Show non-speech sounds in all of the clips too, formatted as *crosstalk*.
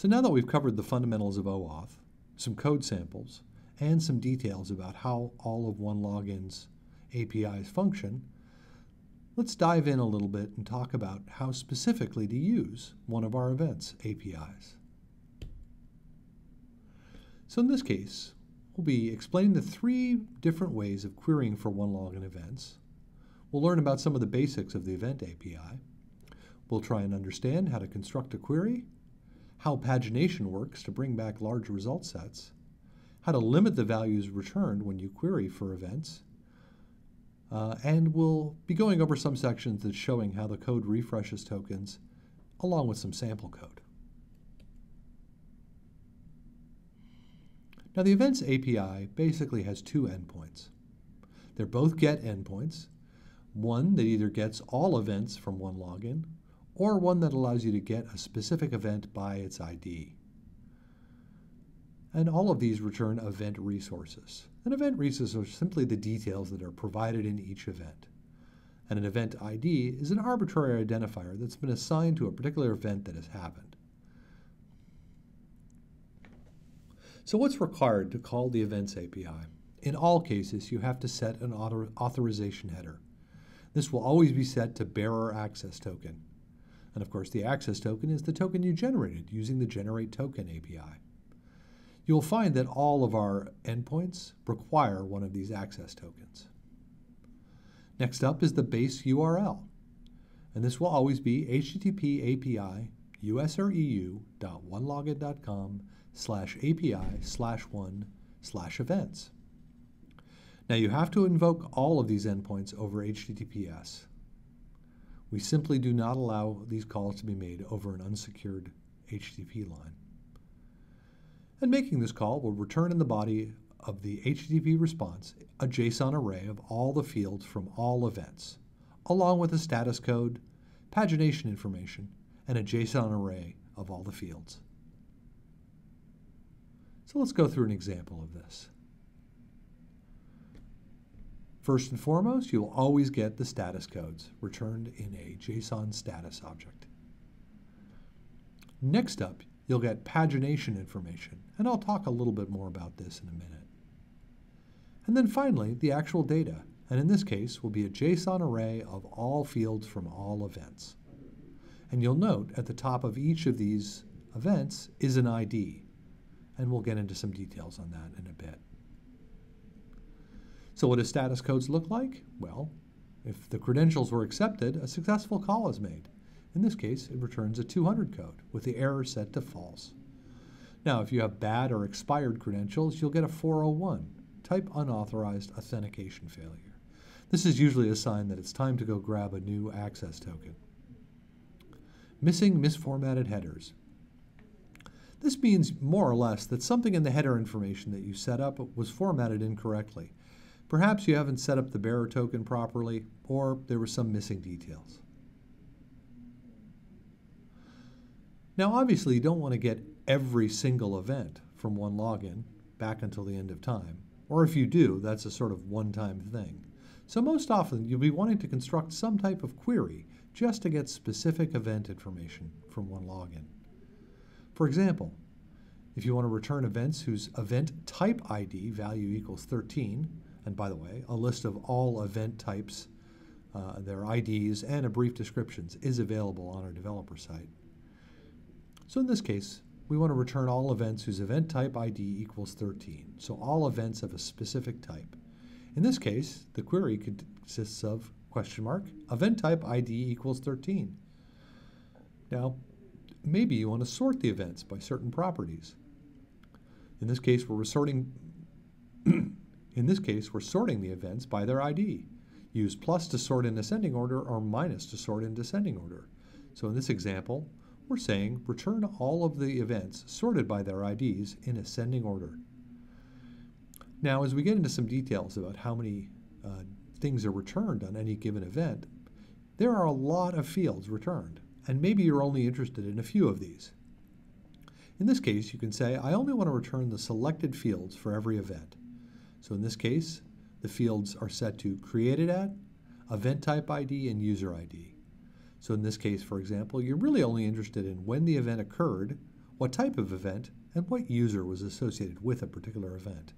So now that we've covered the fundamentals of OAuth, some code samples, and some details about how all of OneLogin's APIs function, let's dive in a little bit and talk about how specifically to use one of our events APIs. So in this case, we'll be explaining the three different ways of querying for OneLogin events. We'll learn about some of the basics of the Event API. We'll try and understand how to construct a query, how pagination works to bring back large result sets, how to limit the values returned when you query for events, uh, and we'll be going over some sections that's showing how the code refreshes tokens along with some sample code. Now the Events API basically has two endpoints. They're both GET endpoints, one that either gets all events from OneLogin, or one that allows you to get a specific event by its ID. And all of these return event resources. An event resource are simply the details that are provided in each event. And an event ID is an arbitrary identifier that's been assigned to a particular event that has happened. So what's required to call the Events API? In all cases, you have to set an author authorization header. This will always be set to bearer access token. And of course, the access token is the token you generated using the Generate Token API. You'll find that all of our endpoints require one of these access tokens. Next up is the base URL. And this will always be http api us or eu.onelogin.com slash API slash one slash events. Now you have to invoke all of these endpoints over HTTPS. We simply do not allow these calls to be made over an unsecured HTTP line. And making this call will return in the body of the HTTP response a JSON array of all the fields from all events, along with a status code, pagination information, and a JSON array of all the fields. So let's go through an example of this. First and foremost, you'll always get the status codes returned in a JSON status object. Next up, you'll get pagination information, and I'll talk a little bit more about this in a minute. And then finally, the actual data, and in this case will be a JSON array of all fields from all events. And you'll note at the top of each of these events is an ID, and we'll get into some details on that in a bit. So what do status codes look like? Well, if the credentials were accepted, a successful call is made. In this case, it returns a 200 code with the error set to false. Now, if you have bad or expired credentials, you'll get a 401, type unauthorized authentication failure. This is usually a sign that it's time to go grab a new access token. Missing misformatted headers. This means more or less that something in the header information that you set up was formatted incorrectly. Perhaps you haven't set up the bearer token properly, or there were some missing details. Now, obviously, you don't want to get every single event from OneLogin back until the end of time. Or if you do, that's a sort of one-time thing. So most often, you'll be wanting to construct some type of query just to get specific event information from OneLogin. For example, if you want to return events whose event type ID value equals 13, and by the way, a list of all event types, uh, their IDs, and a brief descriptions is available on our developer site. So in this case, we want to return all events whose event type ID equals 13, so all events of a specific type. In this case, the query consists of question mark, event type ID equals 13. Now, maybe you want to sort the events by certain properties. In this case, we're sorting *clears throat* in this case, we're sorting the events by their ID. Use plus to sort in ascending order or minus to sort in descending order. So in this example, we're saying return all of the events sorted by their IDs in ascending order. Now, as we get into some details about how many uh, things are returned on any given event, there are a lot of fields returned and maybe you're only interested in a few of these. In this case, you can say, I only want to return the selected fields for every event. So in this case, the fields are set to created at, event type ID, and user ID. So in this case, for example, you're really only interested in when the event occurred what type of event, and what user was associated with a particular event.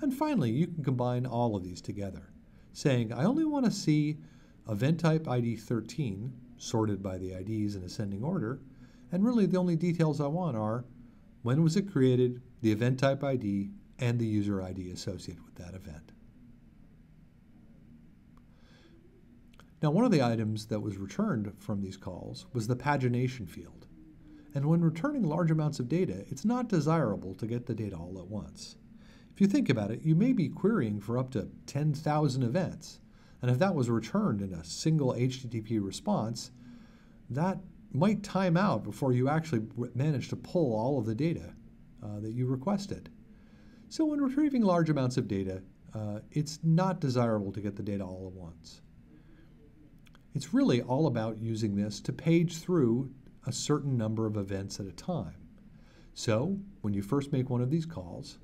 And finally, you can combine all of these together, saying, I only want to see event type ID 13, sorted by the IDs in ascending order, and really the only details I want are when was it created, the event type ID, and the user ID associated with that event. Now, one of the items that was returned from these calls was the pagination field. And when returning large amounts of data, it's not desirable to get the data all at once. If you think about it, you may be querying for up to 10,000 events. And if that was returned in a single HTTP response, that might time out before you actually manage to pull all of the data uh, that you requested. So when retrieving large amounts of data, uh, it's not desirable to get the data all at once. It's really all about using this to page through a certain number of events at a time. So when you first make one of these calls,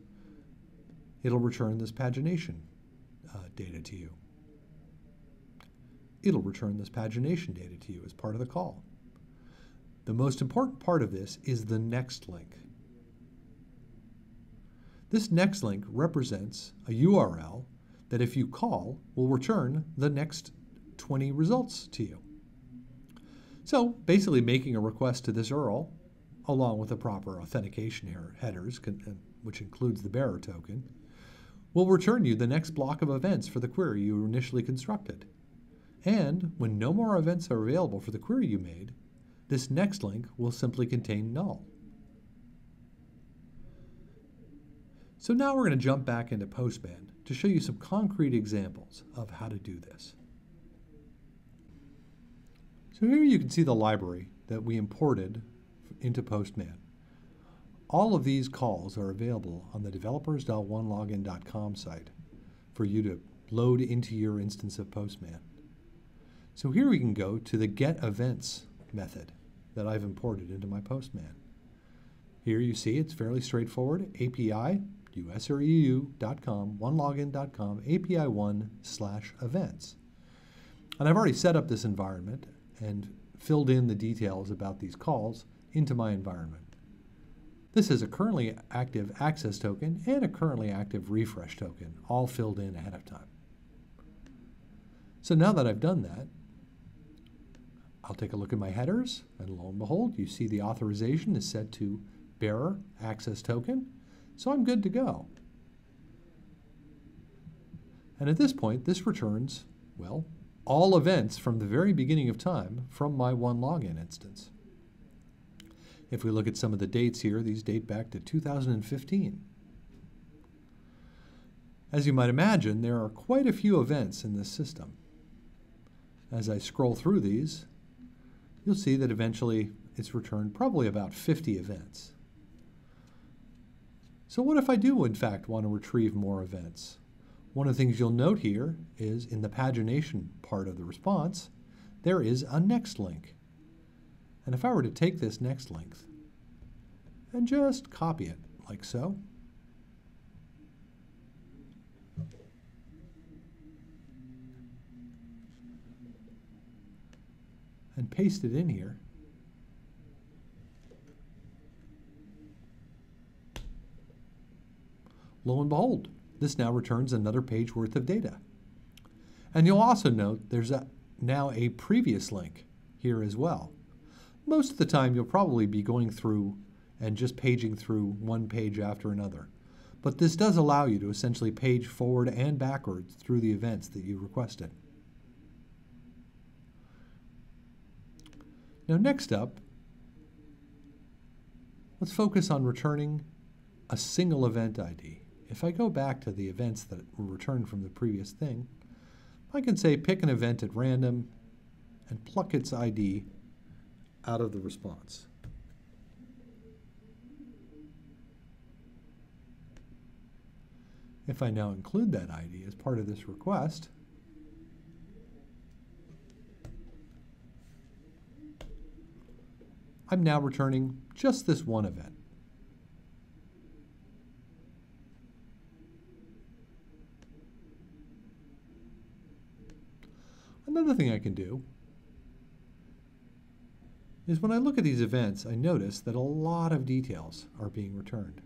it'll return this pagination uh, data to you. It'll return this pagination data to you as part of the call. The most important part of this is the next link. This next link represents a URL that if you call will return the next 20 results to you. So basically making a request to this URL along with the proper authentication headers, uh, which includes the bearer token, will return you the next block of events for the query you initially constructed. And when no more events are available for the query you made, this next link will simply contain null. So now we're going to jump back into Postman to show you some concrete examples of how to do this. So here you can see the library that we imported into Postman. All of these calls are available on the developers.onelogin.com site for you to load into your instance of Postman. So here we can go to the get events method that I've imported into my Postman. Here you see it's fairly straightforward. API, usreu.com, onelogin.com, API1 slash events. And I've already set up this environment and filled in the details about these calls into my environment. This is a currently active access token and a currently active refresh token, all filled in ahead of time. So now that I've done that, I'll take a look at my headers, and lo and behold, you see the authorization is set to bearer access token, so I'm good to go. And at this point, this returns, well, all events from the very beginning of time from my OneLogin instance. If we look at some of the dates here, these date back to 2015. As you might imagine, there are quite a few events in this system. As I scroll through these, you'll see that eventually it's returned probably about 50 events. So what if I do, in fact, want to retrieve more events? One of the things you'll note here is in the pagination part of the response, there is a next link. And if I were to take this next link and just copy it like so, and paste it in here, lo and behold, this now returns another page worth of data. And you'll also note there's a, now a previous link here as well. Most of the time you'll probably be going through and just paging through one page after another. But this does allow you to essentially page forward and backwards through the events that you requested. Now next up, let's focus on returning a single event ID. If I go back to the events that were returned from the previous thing, I can say pick an event at random and pluck its ID out of the response. If I now include that ID as part of this request, I'm now returning just this one event. Another thing I can do is when I look at these events, I notice that a lot of details are being returned.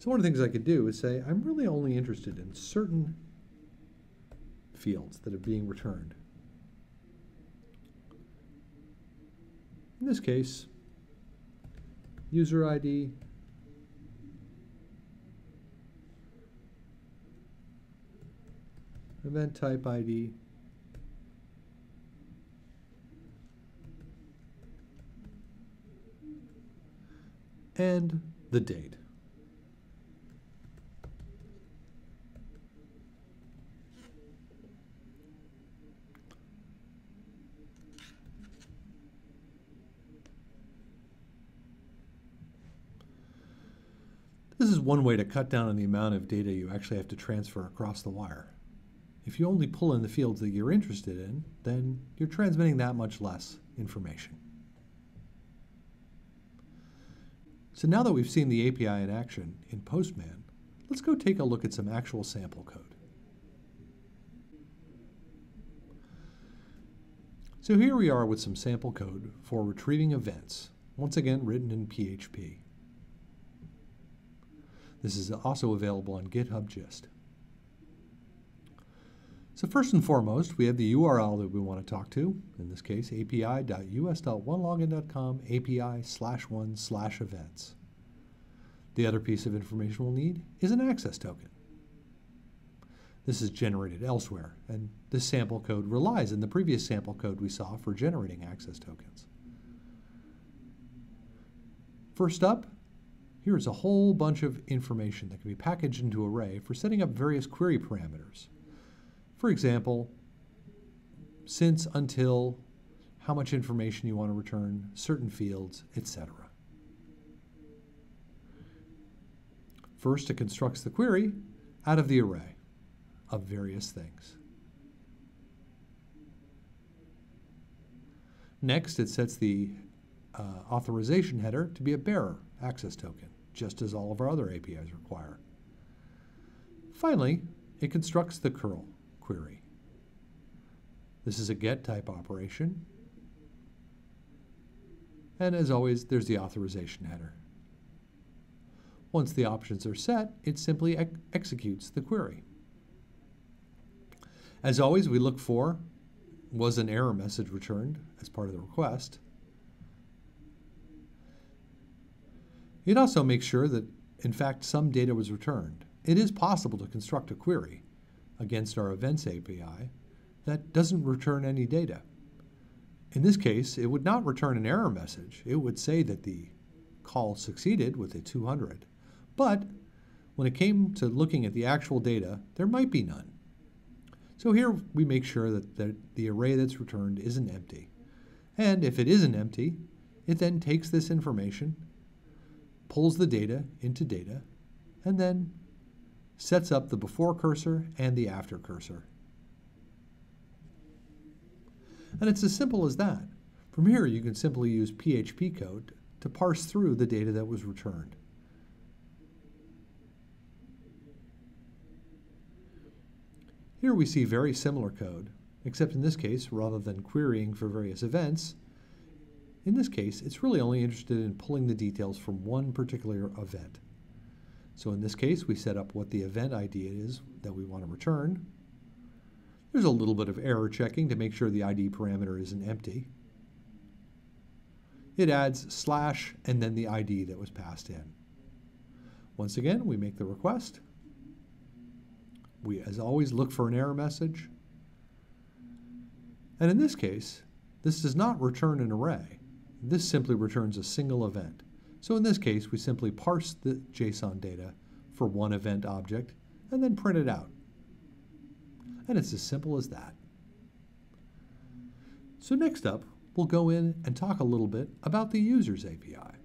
So one of the things I could do is say, I'm really only interested in certain fields that are being returned. In this case, user ID, event type ID, and the date. This is one way to cut down on the amount of data you actually have to transfer across the wire. If you only pull in the fields that you're interested in, then you're transmitting that much less information. So now that we've seen the API in action in Postman, let's go take a look at some actual sample code. So here we are with some sample code for retrieving events, once again written in PHP. This is also available on GitHub Gist. So first and foremost, we have the URL that we want to talk to, in this case, api.us.onelogin.com api slash one slash events. The other piece of information we'll need is an access token. This is generated elsewhere, and this sample code relies on the previous sample code we saw for generating access tokens. First up, here is a whole bunch of information that can be packaged into array for setting up various query parameters. For example, since, until, how much information you want to return, certain fields, etc. First, it constructs the query out of the array of various things. Next, it sets the uh, authorization header to be a bearer access token, just as all of our other APIs require. Finally, it constructs the curl query. This is a get type operation. And as always, there's the authorization header. Once the options are set, it simply ex executes the query. As always, we look for was an error message returned as part of the request. It also makes sure that, in fact, some data was returned. It is possible to construct a query against our Events API that doesn't return any data. In this case, it would not return an error message. It would say that the call succeeded with a 200. But when it came to looking at the actual data, there might be none. So here we make sure that the, the array that's returned isn't empty. And if it isn't empty, it then takes this information pulls the data into data, and then sets up the before cursor and the after cursor. And it's as simple as that. From here, you can simply use PHP code to parse through the data that was returned. Here we see very similar code, except in this case, rather than querying for various events, in this case, it's really only interested in pulling the details from one particular event. So in this case, we set up what the event ID is that we want to return. There's a little bit of error checking to make sure the ID parameter isn't empty. It adds slash and then the ID that was passed in. Once again, we make the request. We, as always, look for an error message. And in this case, this does not return an array. This simply returns a single event. So in this case, we simply parse the JSON data for one event object and then print it out. And it's as simple as that. So next up, we'll go in and talk a little bit about the Users API.